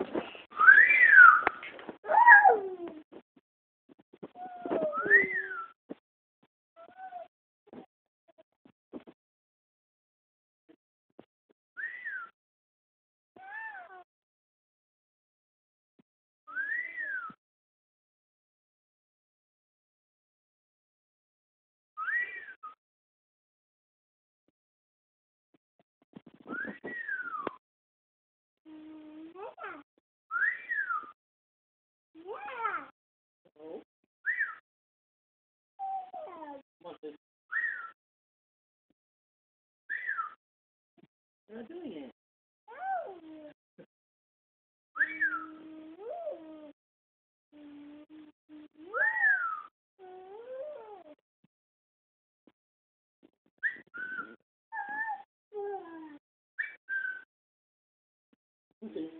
Oh, what's this? You're not doing it. Oh. Okay.